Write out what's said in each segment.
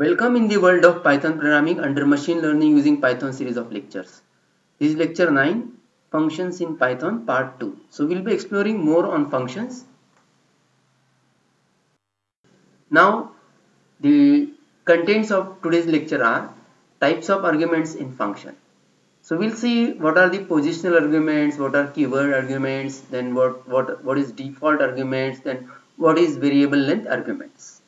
Welcome in the world of Python programming under machine learning using Python series of lectures. This is lecture 9 functions in Python part 2. So we'll be exploring more on functions. Now the contents of today's lecture are types of arguments in function. So we'll see what are the positional arguments, what are keyword arguments, then what, what, what is default arguments, then what is variable length arguments.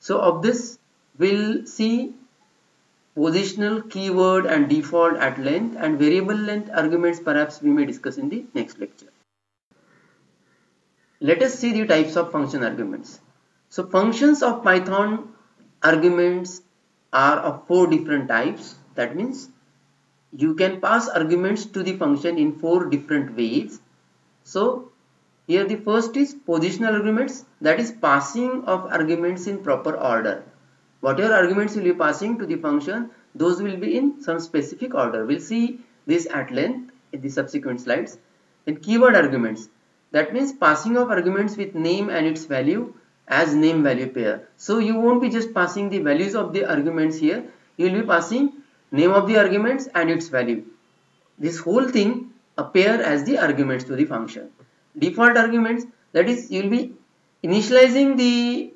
So of this we'll see positional keyword and default at length and variable length arguments perhaps we may discuss in the next lecture. Let us see the types of function arguments. So functions of Python arguments are of four different types. That means you can pass arguments to the function in four different ways. So here the first is positional arguments that is passing of arguments in proper order whatever arguments will be passing to the function those will be in some specific order. We'll see this at length in the subsequent slides. Then keyword arguments that means passing of arguments with name and its value as name value pair. So you won't be just passing the values of the arguments here. You will be passing name of the arguments and its value. This whole thing appear as the arguments to the function. Default arguments that is you will be initializing the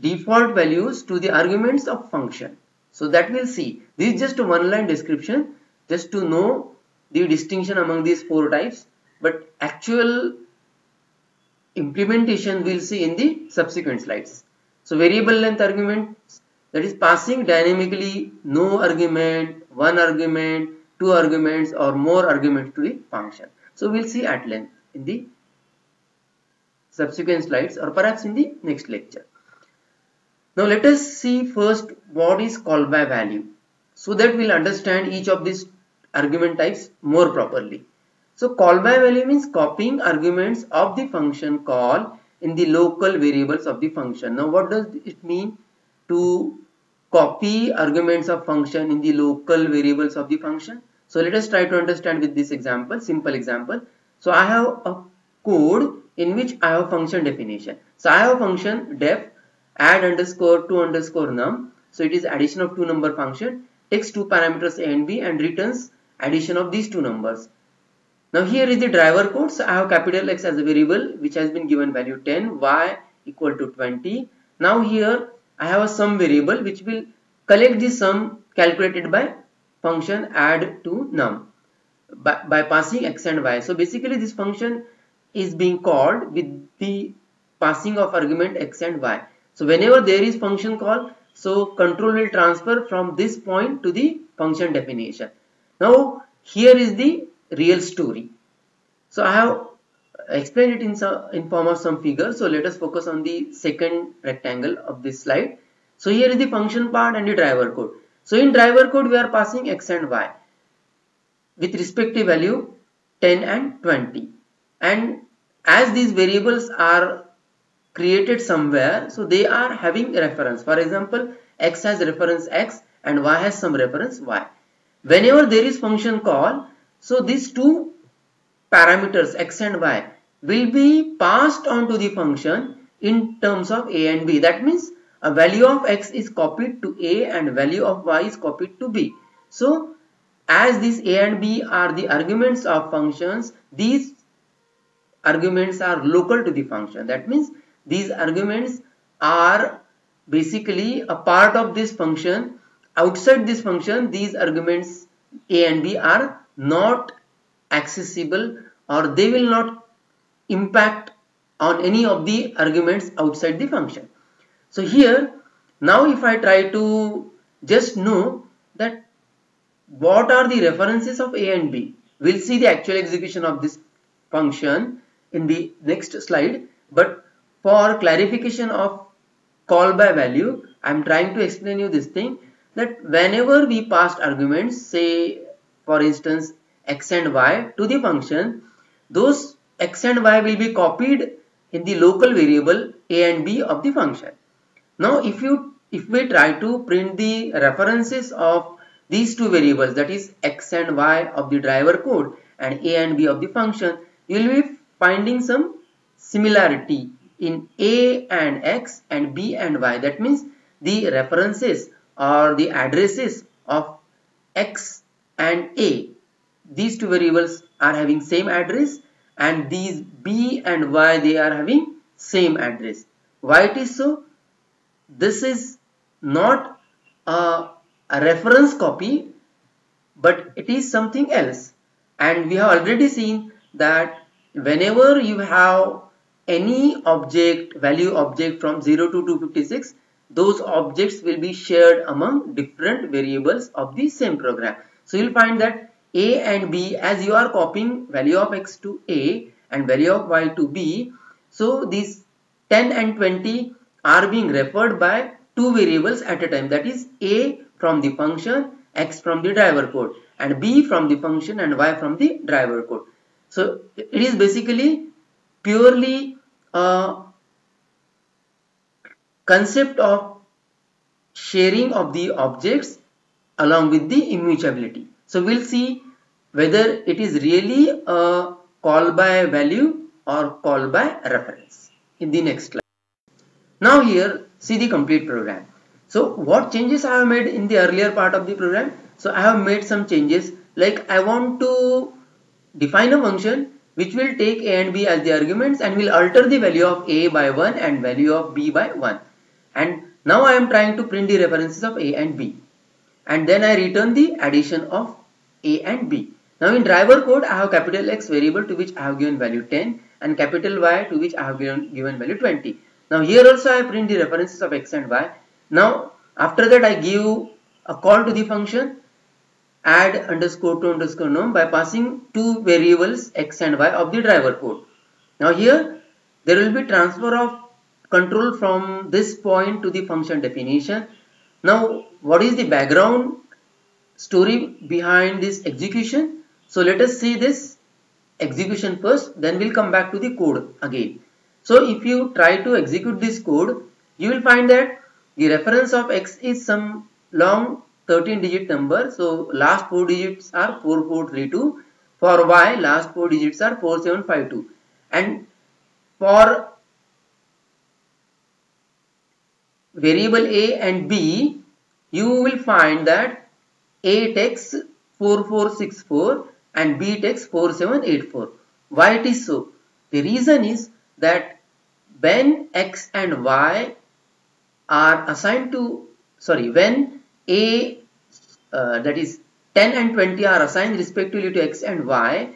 default values to the arguments of function. So that we'll see. This is just a one line description just to know the distinction among these four types but actual implementation we'll see in the subsequent slides. So variable length arguments that is passing dynamically no argument, one argument, two arguments or more arguments to the function. So we'll see at length in the subsequent slides or perhaps in the next lecture. Now let us see first what is call by value so that we'll understand each of these argument types more properly. So call by value means copying arguments of the function call in the local variables of the function. Now what does it mean to copy arguments of function in the local variables of the function? So let us try to understand with this example, simple example. So I have a code in which I have function definition. So I have function def add underscore to underscore num. So it is addition of two number function takes two parameters a and b and returns addition of these two numbers. Now here is the driver code. So I have capital X as a variable which has been given value 10, y equal to 20. Now here I have a sum variable which will collect the sum calculated by function add to num by, by passing x and y. So basically this function is being called with the passing of argument x and y. So whenever there is function call, so control will transfer from this point to the function definition. Now here is the real story. So I have explained it in, some, in form of some figure. So let us focus on the second rectangle of this slide. So here is the function part and the driver code. So in driver code we are passing x and y with respective value 10 and 20 and as these variables are created somewhere so they are having reference. For example x has reference x and y has some reference y. Whenever there is function call so these two parameters x and y will be passed on to the function in terms of a and b. That means a value of x is copied to a and value of y is copied to b. So as these a and b are the arguments of functions these arguments are local to the function. That means these arguments are basically a part of this function. Outside this function, these arguments A and B are not accessible or they will not impact on any of the arguments outside the function. So here, now if I try to just know that what are the references of A and B, we'll see the actual execution of this function in the next slide. But for clarification of call by value, I am trying to explain you this thing that whenever we passed arguments, say for instance x and y to the function, those x and y will be copied in the local variable a and b of the function. Now if you if we try to print the references of these two variables that is x and y of the driver code and a and b of the function, you will be finding some similarity in a and x and b and y. That means the references or the addresses of x and a. These two variables are having same address and these b and y they are having same address. Why it is so? This is not a, a reference copy but it is something else. And we have already seen that whenever you have any object value object from 0 to 256 those objects will be shared among different variables of the same program. So you'll find that a and b as you are copying value of x to a and value of y to b so these 10 and 20 are being referred by two variables at a time. That is a from the function x from the driver code and b from the function and y from the driver code. So it is basically purely concept of sharing of the objects along with the immutability. So we'll see whether it is really a call by value or call by reference in the next slide. Now here see the complete program. So what changes I have made in the earlier part of the program? So I have made some changes like I want to define a function which will take a and b as the arguments and will alter the value of a by 1 and value of b by 1 and now I am trying to print the references of a and b and then I return the addition of a and b. Now in driver code I have capital X variable to which I have given value 10 and capital Y to which I have given, given value 20. Now here also I print the references of X and Y. Now after that I give a call to the function add underscore to underscore num by passing two variables X and Y of the driver code. Now here there will be transfer of control from this point to the function definition. Now what is the background story behind this execution? So let us see this execution first then we'll come back to the code again. So if you try to execute this code you will find that the reference of x is some long 13 digit number. So last 4 digits are 4432 for y last 4 digits are 4752 and for variable a and b you will find that a takes 4464 and b takes 4784 why it is so? The reason is that when x and y are assigned to sorry when a uh, that is 10 and 20 are assigned respectively to x and y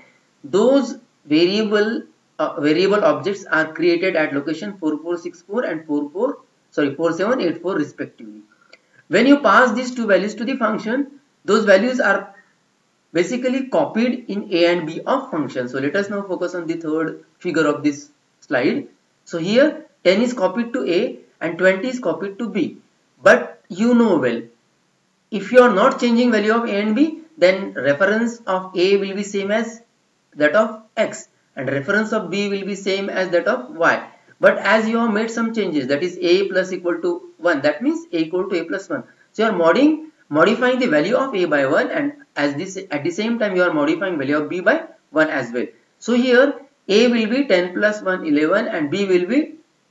those variable uh, variable objects are created at location 4464 and 44 sorry 4784 respectively. When you pass these two values to the function those values are basically copied in a and b of function so let us now focus on the third figure of this slide. So here 10 is copied to a and 20 is copied to b. But you know well if you are not changing value of a and b then reference of a will be same as that of x and reference of b will be same as that of y but as you have made some changes, that is a plus equal to 1, that means a equal to a plus 1. So you are modding, modifying the value of a by 1 and as this at the same time you are modifying value of b by 1 as well. So here a will be 10 plus 1 11 and b will be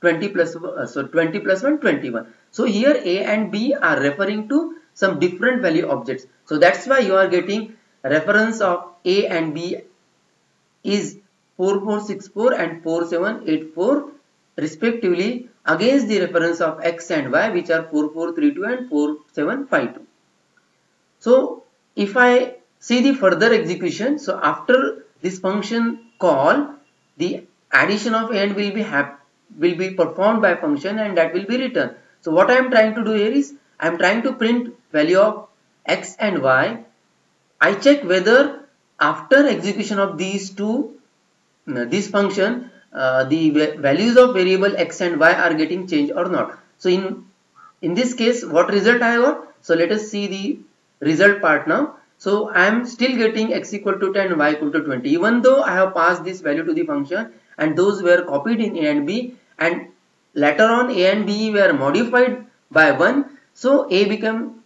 20 plus uh, so 20 plus 1 21. So here a and b are referring to some different value objects. So that's why you are getting reference of a and b is 4464 and 4784 respectively against the reference of x and y which are 4432 and 4752. So if I see the further execution, so after this function call, the addition of and will be will be performed by function and that will be returned. So what I am trying to do here is I am trying to print value of x and y. I check whether after execution of these two this function uh, the values of variable x and y are getting changed or not. So in in this case what result I got? So let us see the result part now. So I am still getting x equal to 10 y equal to 20 even though I have passed this value to the function and those were copied in a and b and later on a and b were modified by 1 so a became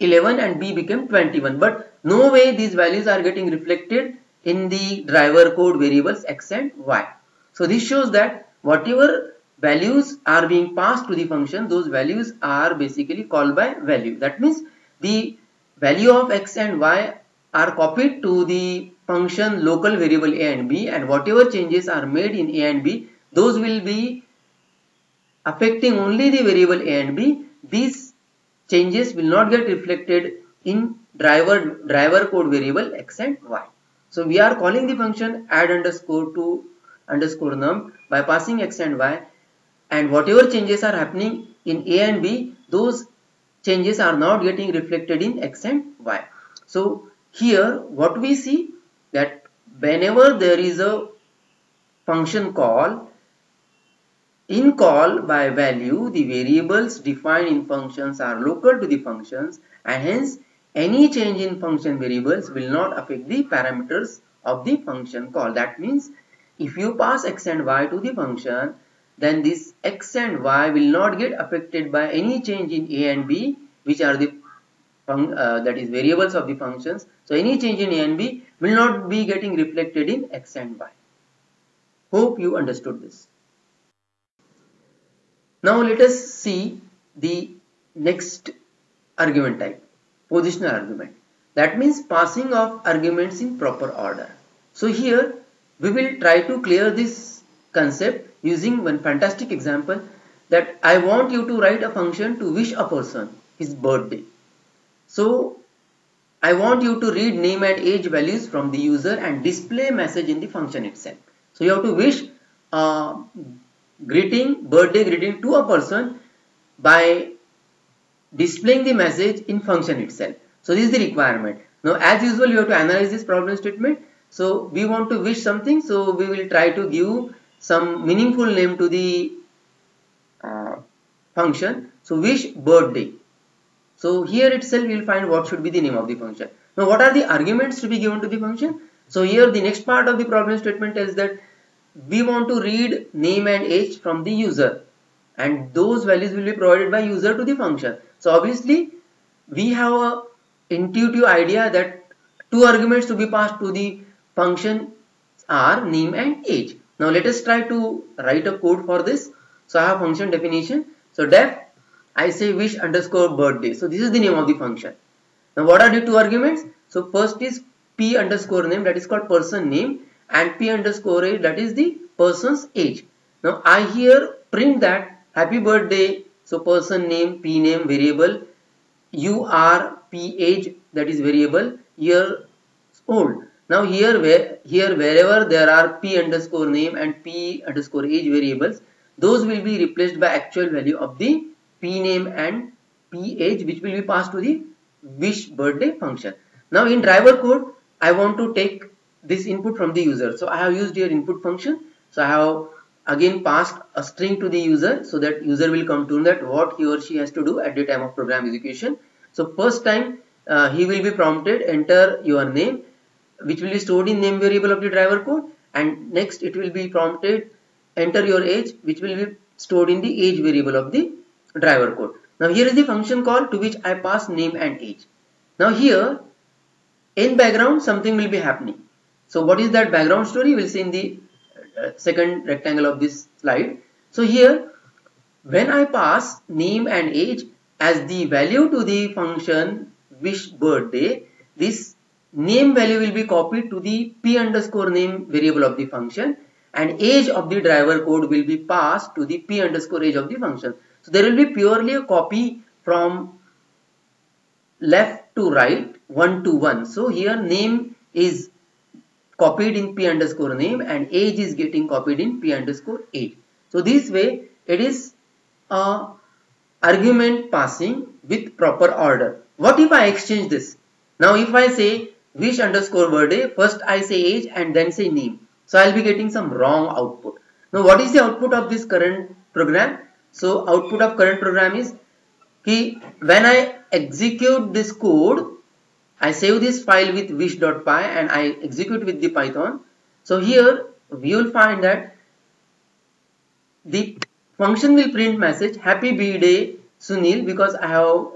11 and b became 21 but no way these values are getting reflected in the driver code variables x and y so this shows that whatever values are being passed to the function, those values are basically called by value. That means the value of x and y are copied to the function local variable a and b and whatever changes are made in a and b, those will be affecting only the variable a and b. These changes will not get reflected in driver driver code variable x and y. So we are calling the function add underscore to underscore num by passing x and y and whatever changes are happening in a and b those changes are not getting reflected in x and y. So here what we see that whenever there is a function call in call by value the variables defined in functions are local to the functions and hence any change in function variables will not affect the parameters of the function call. That means if you pass x and y to the function then this x and y will not get affected by any change in a and b which are the uh, that is variables of the functions. So any change in a and b will not be getting reflected in x and y. Hope you understood this. Now let us see the next argument type positional argument. That means passing of arguments in proper order. So here we will try to clear this concept using one fantastic example that I want you to write a function to wish a person his birthday. So I want you to read name and age values from the user and display message in the function itself. So you have to wish greeting, birthday greeting to a person by displaying the message in function itself. So this is the requirement. Now as usual you have to analyze this problem statement. So we want to wish something so we will try to give some meaningful name to the uh, function. So wish birthday. So here itself we will find what should be the name of the function. Now what are the arguments to be given to the function? So here the next part of the problem statement tells that we want to read name and age from the user and those values will be provided by user to the function. So obviously we have a intuitive idea that two arguments to be passed to the function are name and age. Now let us try to write a code for this. So I have function definition. So def I say wish underscore birthday. So this is the name of the function. Now what are the two arguments? So first is p underscore name that is called person name and p underscore age that is the person's age. Now I here print that happy birthday so person name, p name variable, you are p age that is variable, year old. Now here where here wherever there are p underscore name and p underscore age variables, those will be replaced by actual value of the p name and p age which will be passed to the wish birthday function. Now in driver code, I want to take this input from the user. So I have used here input function. So I have again passed a string to the user so that user will come to know that what he or she has to do at the time of program execution. So first time uh, he will be prompted enter your name which will be stored in name variable of the driver code and next it will be prompted enter your age which will be stored in the age variable of the driver code. Now here is the function call to which I pass name and age. Now here in background something will be happening. So what is that background story? We'll see in the uh, second rectangle of this slide. So here when I pass name and age as the value to the function wish birthday, this name value will be copied to the p underscore name variable of the function and age of the driver code will be passed to the p underscore age of the function. So there will be purely a copy from left to right one to one. So here name is copied in p underscore name and age is getting copied in p underscore age. So this way it is argument passing with proper order. What if I exchange this? Now if I say wish underscore birthday, first I say age and then say name. So I'll be getting some wrong output. Now what is the output of this current program? So output of current program is ki when I execute this code I save this file with wish.py and I execute with the python. So here we will find that the function will print message happy birthday Sunil because I have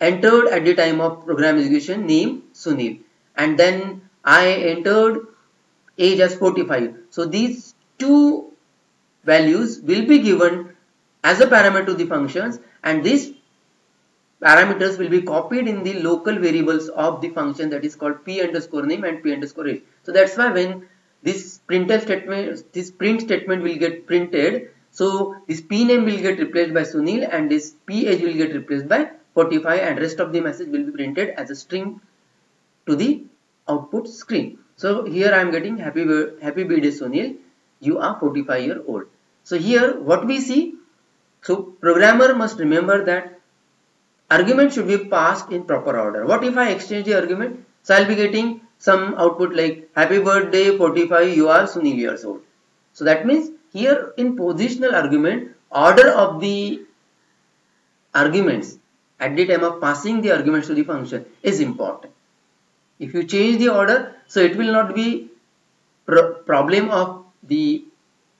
entered at the time of program execution name Sunil and then I entered age as 45. So these two values will be given as a parameter to the functions and these parameters will be copied in the local variables of the function that is called p underscore name and p underscore age. So that's why when this printf statement, this print statement will get printed. So this p name will get replaced by Sunil and this p age will get replaced by 45 and rest of the message will be printed as a string to the output screen. So here I am getting happy happy birthday Sunil. You are 45 year old. So here what we see. So programmer must remember that argument should be passed in proper order. What if I exchange the argument? So I'll be getting some output like happy birthday 45 you are Sunil years old. So that means here in positional argument order of the arguments at the time of passing the arguments to the function is important. If you change the order so it will not be pro problem of the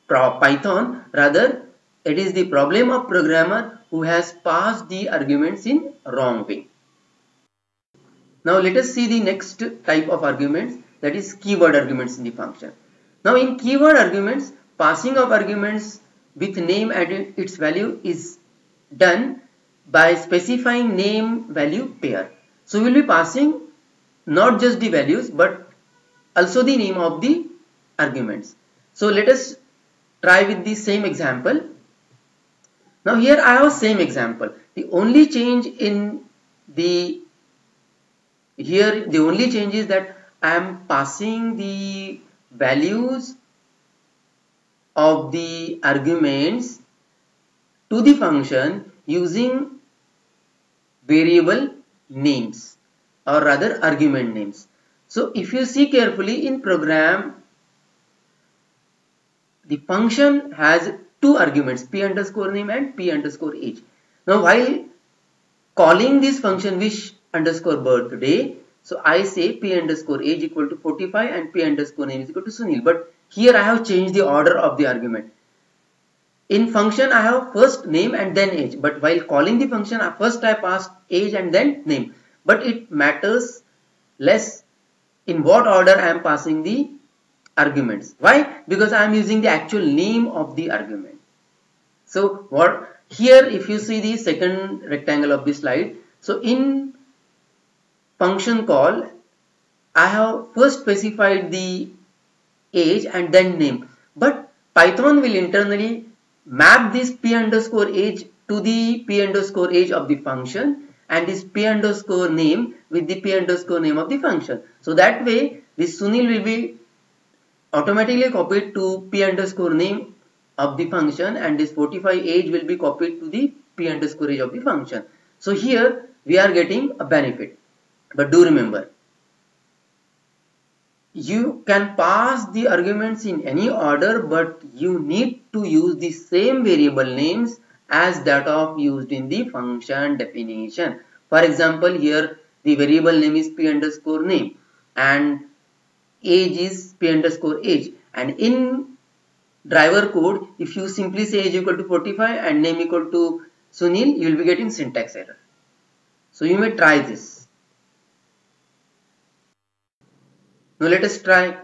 Python rather it is the problem of programmer who has passed the arguments in wrong way. Now let us see the next type of arguments that is keyword arguments in the function. Now in keyword arguments, passing of arguments with name and its value is done by specifying name value pair. So we will be passing not just the values but also the name of the arguments. So let us try with the same example. Now here I have same example. The only change in the here the only change is that I am passing the values of the arguments to the function using variable names or rather argument names. So if you see carefully in program the function has two arguments p underscore name and p underscore age. Now while calling this function wish underscore birthday. So I say p underscore age equal to 45 and p underscore name is equal to Sunil. But here I have changed the order of the argument. In function I have first name and then age. But while calling the function first I pass age and then name. But it matters less in what order I am passing the arguments. Why? Because I am using the actual name of the argument. So what here if you see the second rectangle of the slide. So in function call, I have first specified the age and then name. But Python will internally map this p underscore age to the p underscore age of the function and this p underscore name with the p underscore name of the function. So that way this Sunil will be automatically copied to p underscore name of the function and this 45 age will be copied to the p underscore age of the function. So here we are getting a benefit. But do remember, you can pass the arguments in any order but you need to use the same variable names as that of used in the function definition. For example, here the variable name is p underscore name and age is p underscore age and in driver code if you simply say age equal to 45 and name equal to Sunil you will be getting syntax error. So you may try this. Now let us try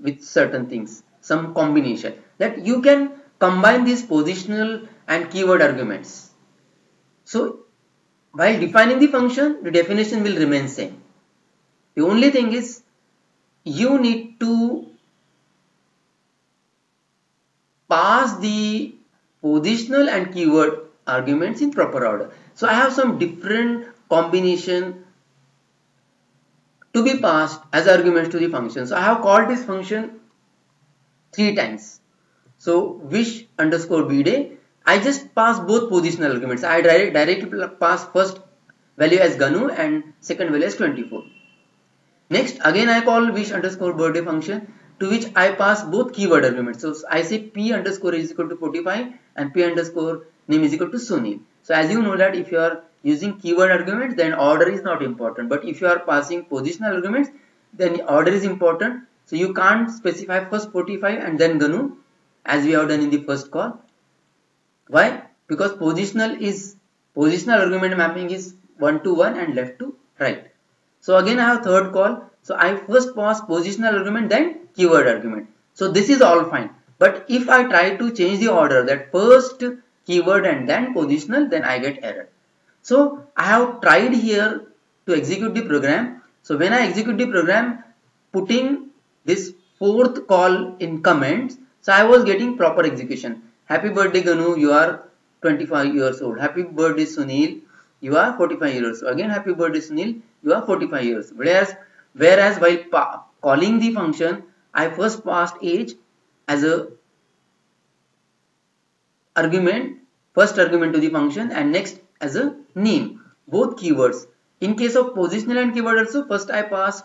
with certain things, some combination that you can combine these positional and keyword arguments. So while defining the function, the definition will remain same. The only thing is you need to pass the positional and keyword arguments in proper order. So I have some different combination to be passed as arguments to the function. So I have called this function three times. So wish underscore bday. I just pass both positional arguments. I direct, directly pass first value as Ganu and second value as 24. Next again I call wish underscore birthday function to which I pass both keyword arguments. So I say p underscore is equal to 45 and p underscore name is equal to Sunil. So as you know that if you are using keyword arguments then order is not important. But if you are passing positional arguments then order is important. So you can't specify first 45 and then Ganu as we have done in the first call. Why? Because positional is positional argument mapping is 1 to 1 and left to right so again I have third call so I first pass positional argument then keyword argument so this is all fine But if I try to change the order that first keyword and then positional then I get error. So I have tried here to execute the program. So when I execute the program putting this fourth call in comments so I was getting proper execution. Happy birthday Ganu you are 25 years old. Happy birthday Sunil you are 45 years old. Again happy birthday Sunil you are 45 years. Whereas whereas while calling the function I first passed age as a argument first argument to the function and next as a name. Both keywords. In case of positional and keyword also first I pass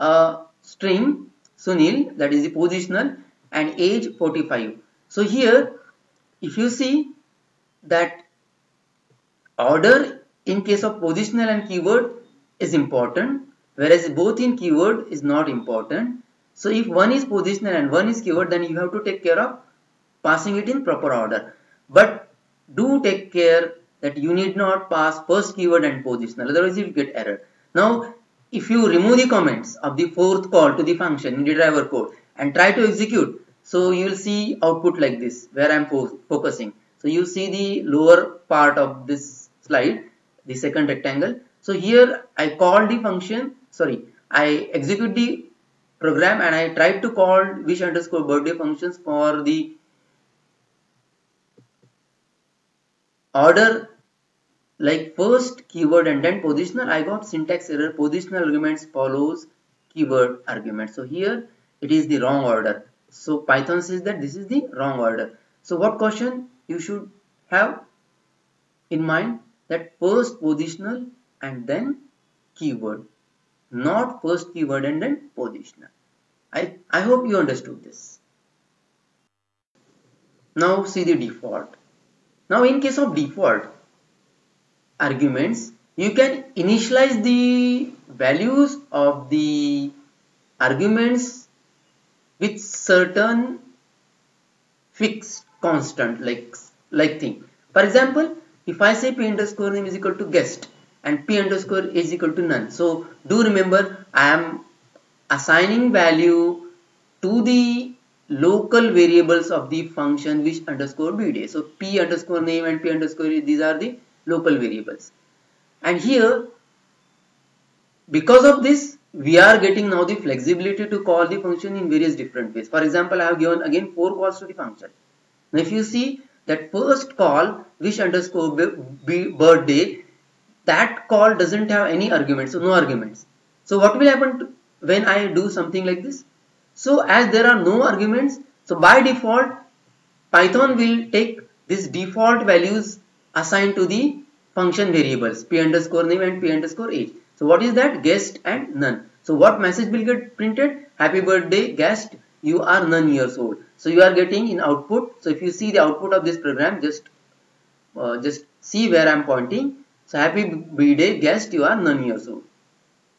a uh, string Sunil that is the positional and age 45 so here if you see that order in case of positional and keyword is important whereas both in keyword is not important so if one is positional and one is keyword then you have to take care of passing it in proper order but do take care that you need not pass first keyword and positional otherwise you will get error. Now if you remove the comments of the fourth call to the function in the driver code and try to execute so you will see output like this where I am fo focusing. So you see the lower part of this slide the second rectangle. So here I call the function sorry I execute the program and I tried to call wish underscore birthday functions for the order like first keyword and then positional. I got syntax error. Positional arguments follows keyword argument. So here it is the wrong order. So Python says that this is the wrong order. So what caution you should have in mind? That first positional and then keyword. Not first keyword and then positional. I, I hope you understood this. Now see the default. Now in case of default arguments, you can initialize the values of the arguments with certain fixed constant like like thing. For example, if I say p underscore name is equal to guest and p underscore is equal to none. So do remember I am assigning value to the local variables of the function wish underscore bday. So p underscore name and p underscore these are the local variables. And here because of this we are getting now the flexibility to call the function in various different ways. For example, I have given again four calls to the function. Now if you see that first call wish underscore b birthday that call doesn't have any arguments so no arguments. So what will happen when I do something like this? So as there are no arguments, so by default Python will take this default values assigned to the function variables p underscore name and p underscore age. So what is that? Guest and none. So what message will get printed? Happy birthday guest, you are none years old. So you are getting in output. So if you see the output of this program, just uh, just see where I am pointing. So happy birthday guest, you are none years old.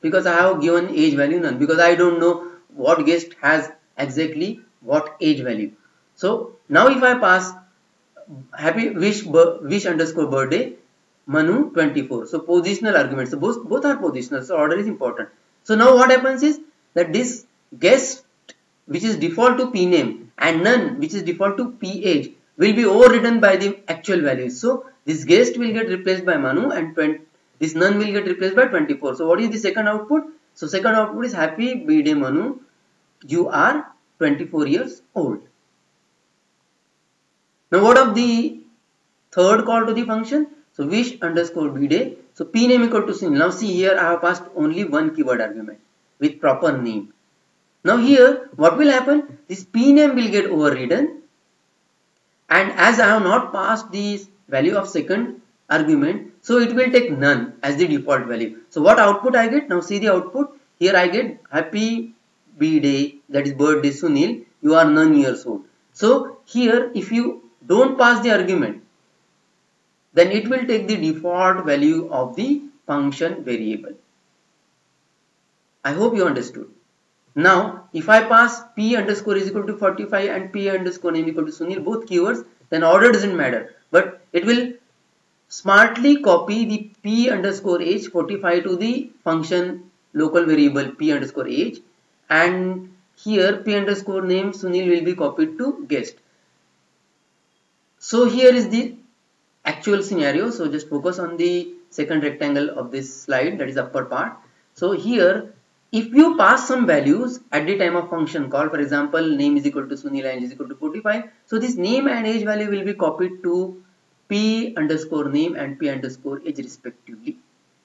Because I have given age value none. Because I don't know what guest has exactly what age value. So now if I pass happy wish wish underscore birthday Manu 24. So positional arguments. So both both are positional. So order is important. So now what happens is that this guest which is default to p name and none which is default to p age will be overridden by the actual values. So this guest will get replaced by Manu and 20, this none will get replaced by 24. So what is the second output? So second output is happy birthday Manu. You are 24 years old. Now what of the third call to the function? So wish underscore bday. So p name equal to sin. Now see here I have passed only one keyword argument with proper name. Now here what will happen? This p name will get overridden and as I have not passed the value of second argument so it will take none as the default value. So what output I get? Now see the output. Here I get happy birthday that is birthday Sunil you are none years old. So here if you don't pass the argument then it will take the default value of the function variable. I hope you understood. Now if I pass p underscore is equal to 45 and p underscore name equal to Sunil both keywords then order doesn't matter but it will smartly copy the p underscore age 45 to the function local variable p underscore age and here p underscore name Sunil will be copied to guest. So here is the actual scenario. So just focus on the second rectangle of this slide that is upper part. So here if you pass some values at the time of function call for example name is equal to Sunil and age is equal to 45 so this name and age value will be copied to p underscore name and p underscore age respectively.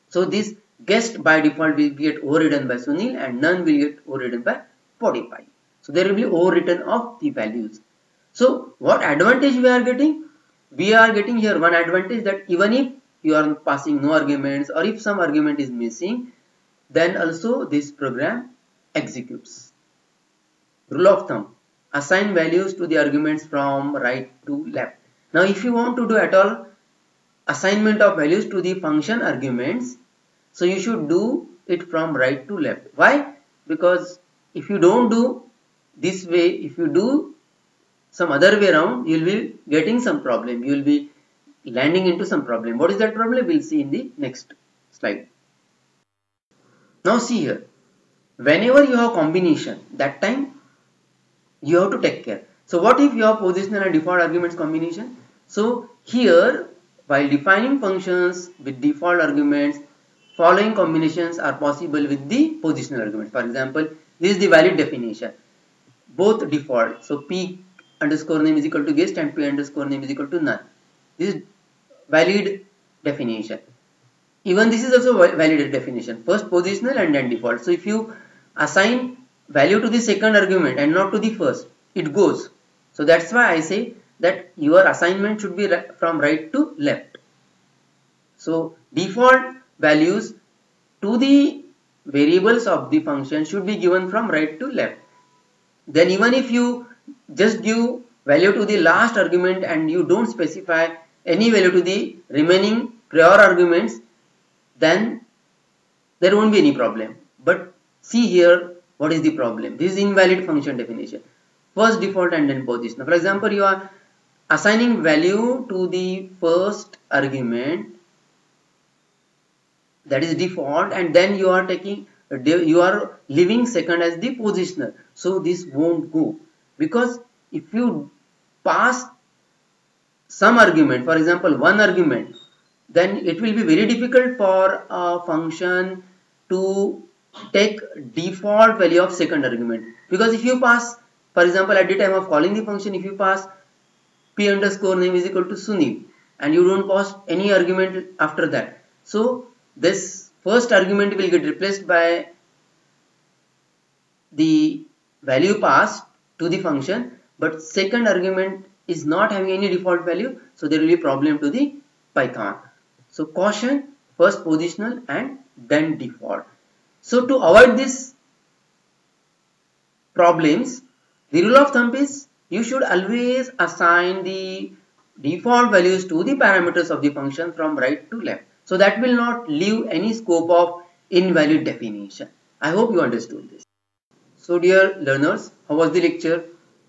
So this guest by default will get overridden by Sunil and none will get overridden by 45. So there will be overwritten of the values. So what advantage we are getting? We are getting here one advantage that even if you are passing no arguments or if some argument is missing, then also this program executes. Rule of thumb, assign values to the arguments from right to left. Now if you want to do at all assignment of values to the function arguments, so you should do it from right to left. Why? Because if you don't do this way, if you do some other way around, you will be getting some problem. You will be landing into some problem. What is that problem? We'll see in the next slide. Now see here, whenever you have combination, that time you have to take care. So what if you have positional and default arguments combination? So here, while defining functions with default arguments, following combinations are possible with the positional argument. For example, this is the valid definition. Both default. So p underscore name is equal to guest and p underscore name is equal to none. This is valid definition. Even this is also valid definition. First positional and then default. So if you assign value to the second argument and not to the first, it goes. So that's why I say that your assignment should be from right to left. So default values to the variables of the function should be given from right to left. Then even if you just give value to the last argument and you don't specify any value to the remaining prior arguments then there won't be any problem but see here what is the problem this is invalid function definition first default and then positional for example you are assigning value to the first argument that is default and then you are taking you are leaving second as the positional. So this won't go. Because if you pass some argument for example one argument then it will be very difficult for a function to take default value of second argument. Because if you pass for example at the time of calling the function if you pass p underscore name is equal to Sunil and you don't pass any argument after that so this first argument will get replaced by the value passed to the function but second argument is not having any default value so there will be problem to the Python so caution, first positional and then default. So to avoid these problems, the rule of thumb is you should always assign the default values to the parameters of the function from right to left. So that will not leave any scope of invalid definition. I hope you understood this. So dear learners, how was the lecture?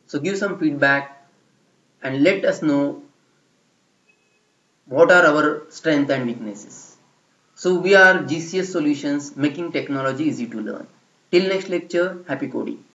So give some feedback and let us know what are our strengths and weaknesses. So we are GCS Solutions making technology easy to learn. Till next lecture, happy coding.